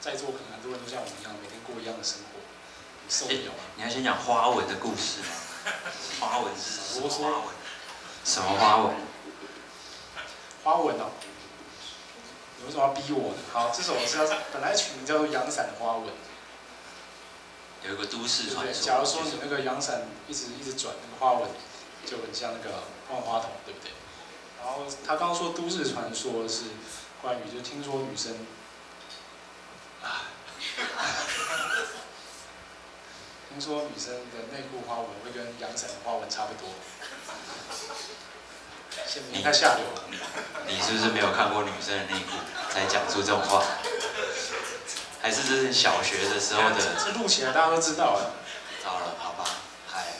在座可能很多人都像我一样，每天过一样的生活，你受不了啊。你要先讲花纹的故事吗？花纹是什么花纹？什么花纹？花纹哦，你为什么要逼我呢？好，这首是要本来曲名叫做《阳伞的花纹》，有一个都市？传说。假如说你那个阳伞一直一直转，那个花纹就很像那个万花筒，对不对？然后他刚刚说都市传说是关于，就听说女生听说女生的内裤花纹会跟阳伞的花纹差不多。现在太下流了。你是不是没有看过女生的内裤才讲出这种话？还是这是小学的时候的？这录起来大家都知道了。糟了，好吧，嗨。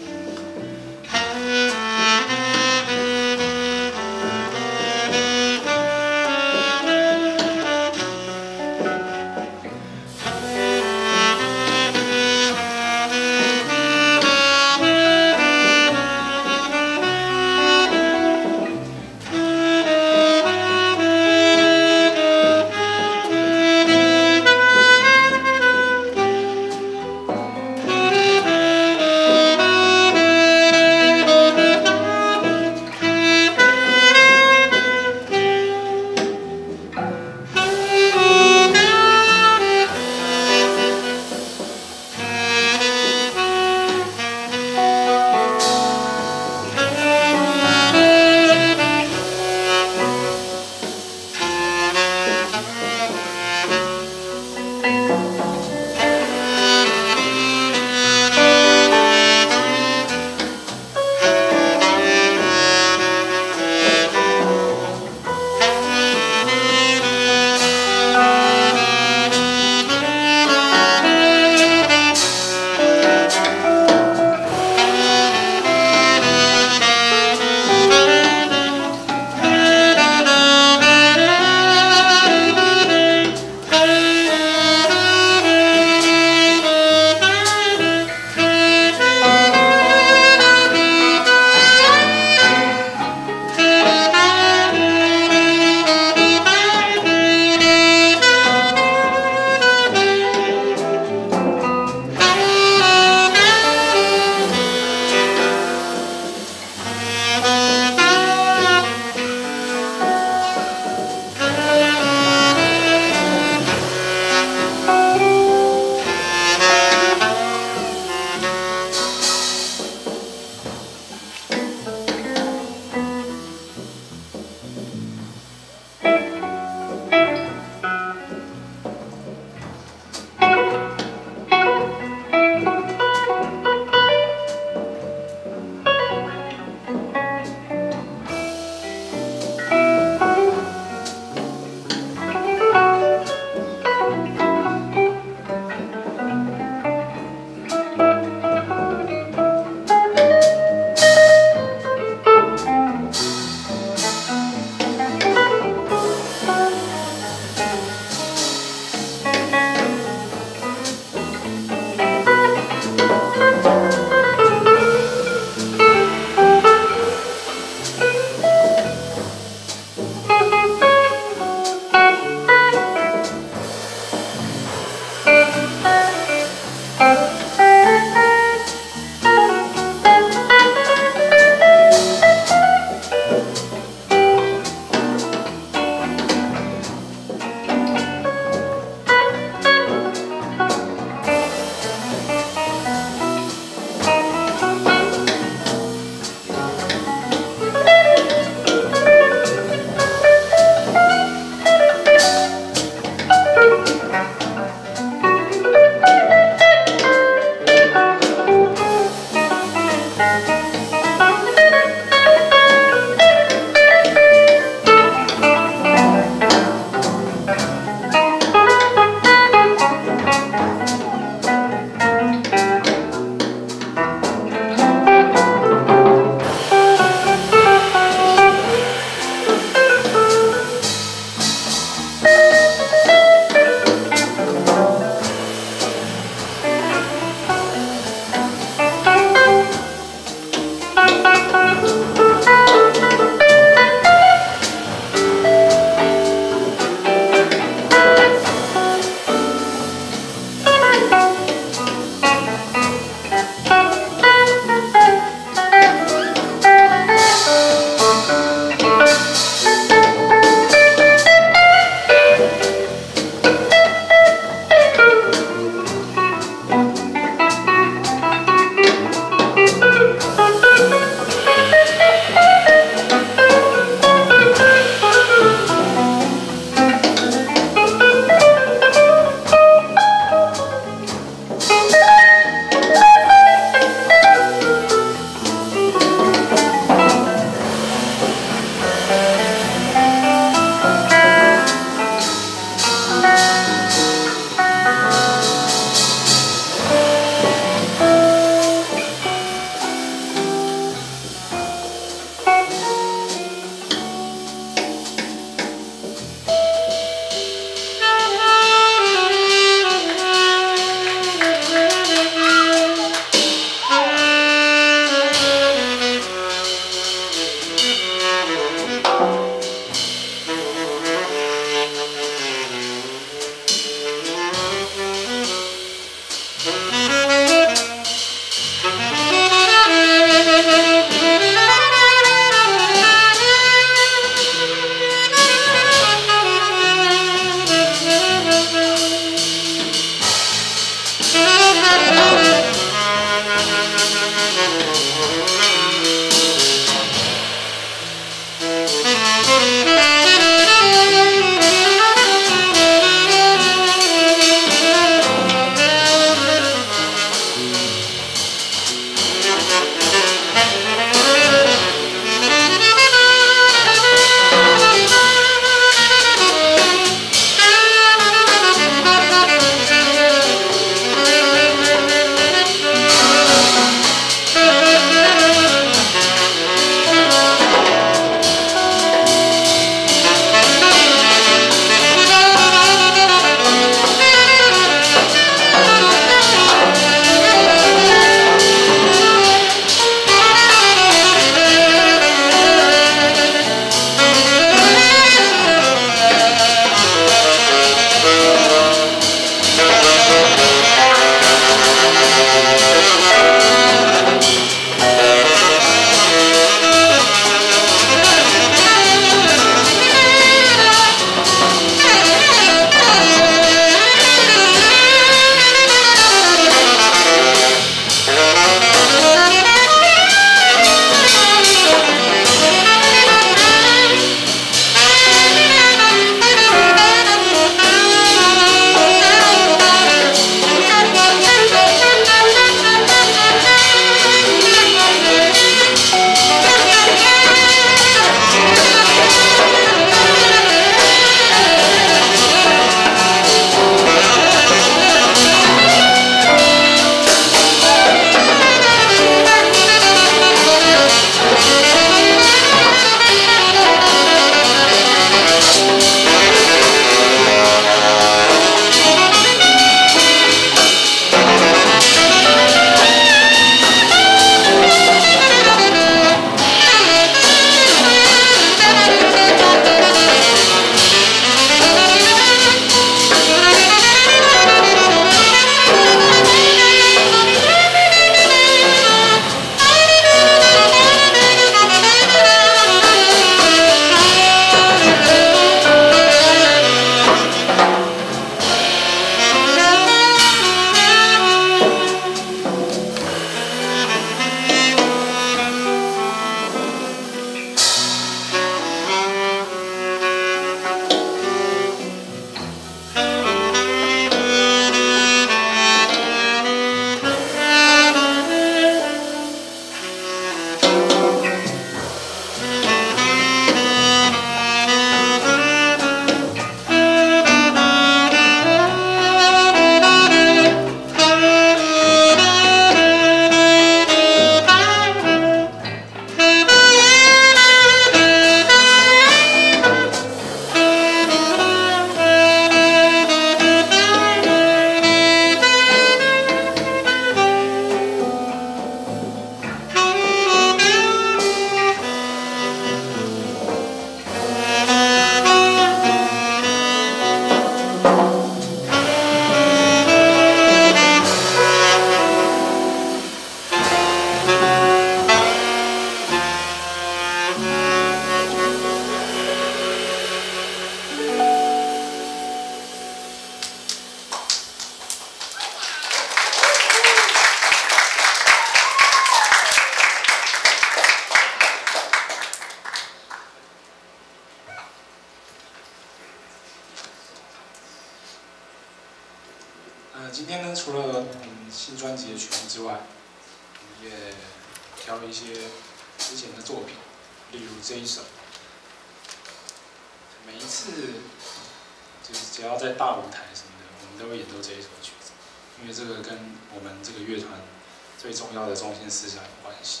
要的中心思想有关系，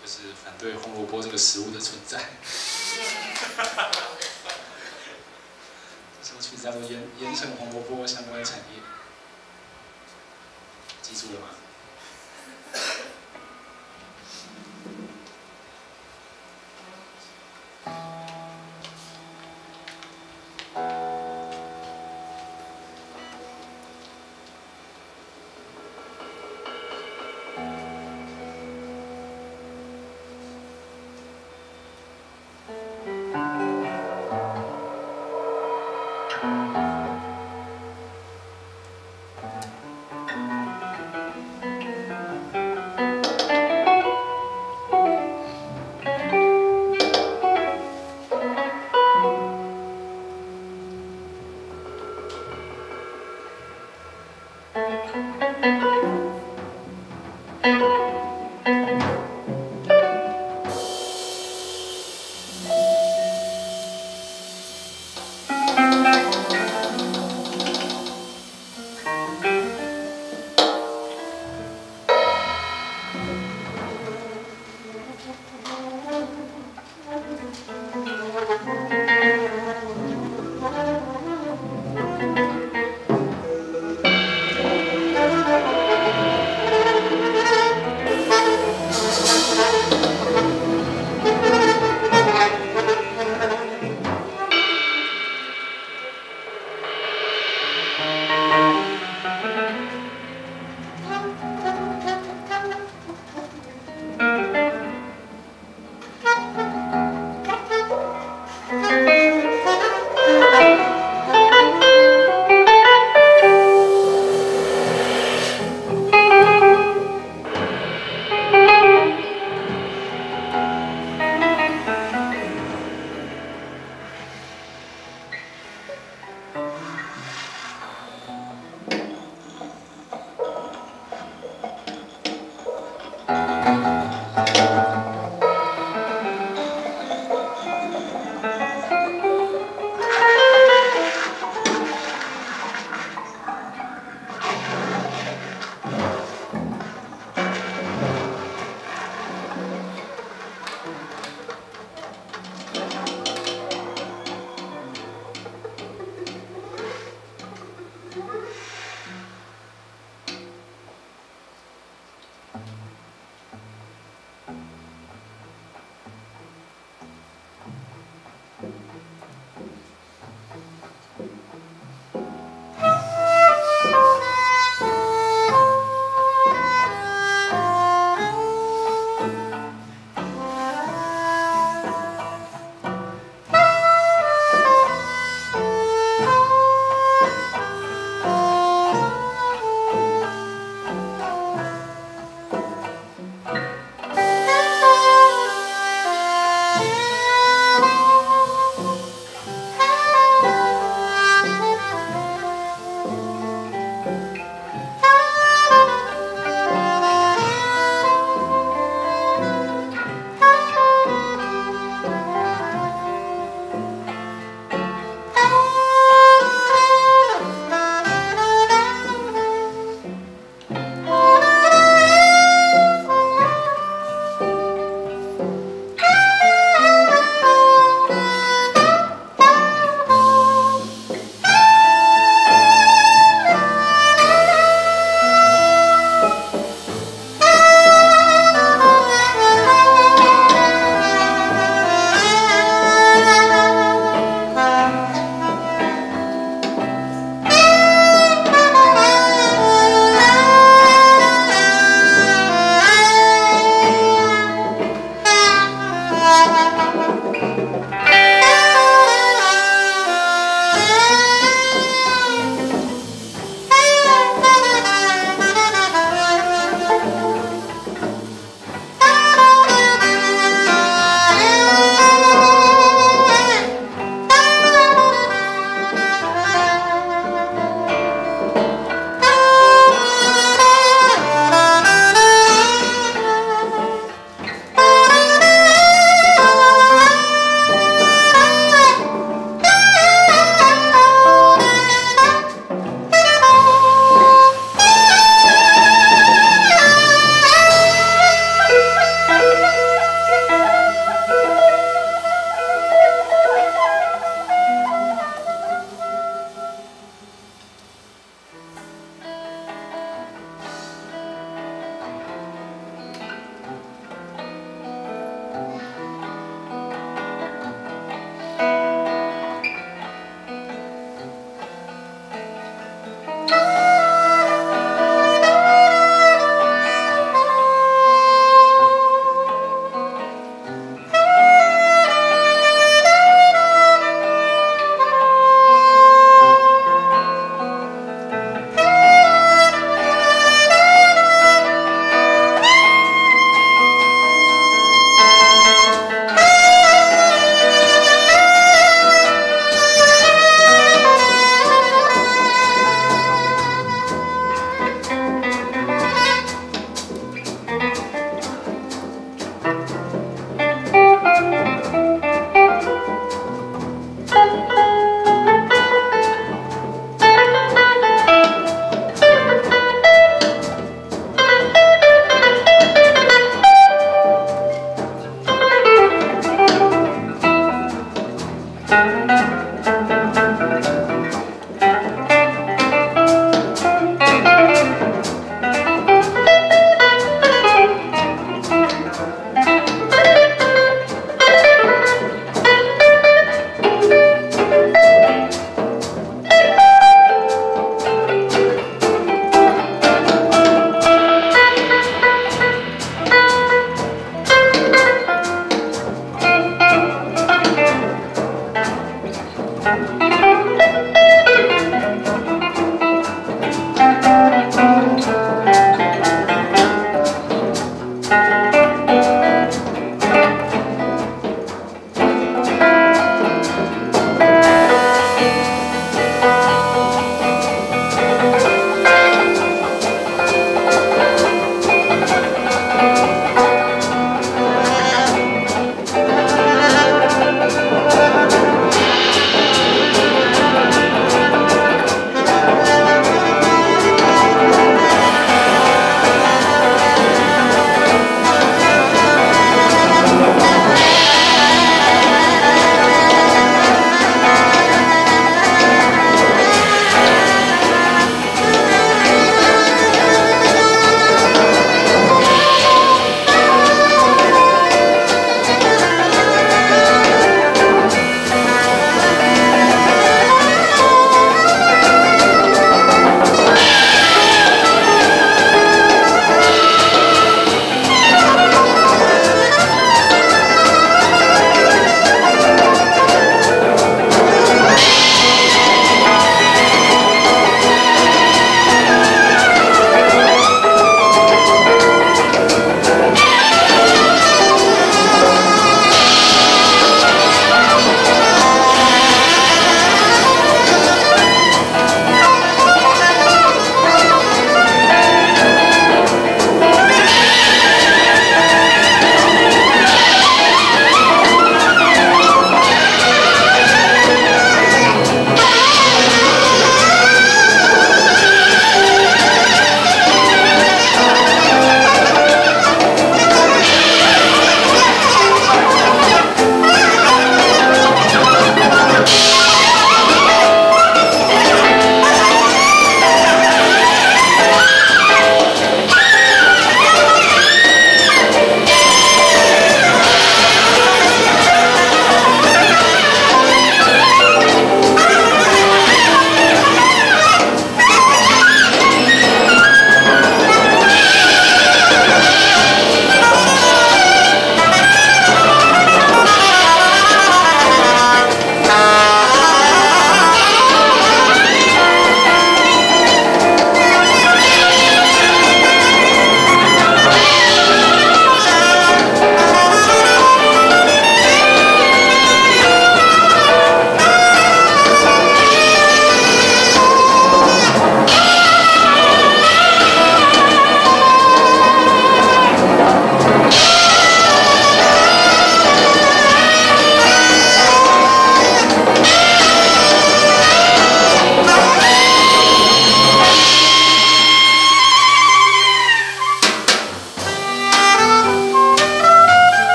就是反对红萝卜这个食物的存在。这首曲子叫做《严严惩红萝卜相关产业》，记住了吗？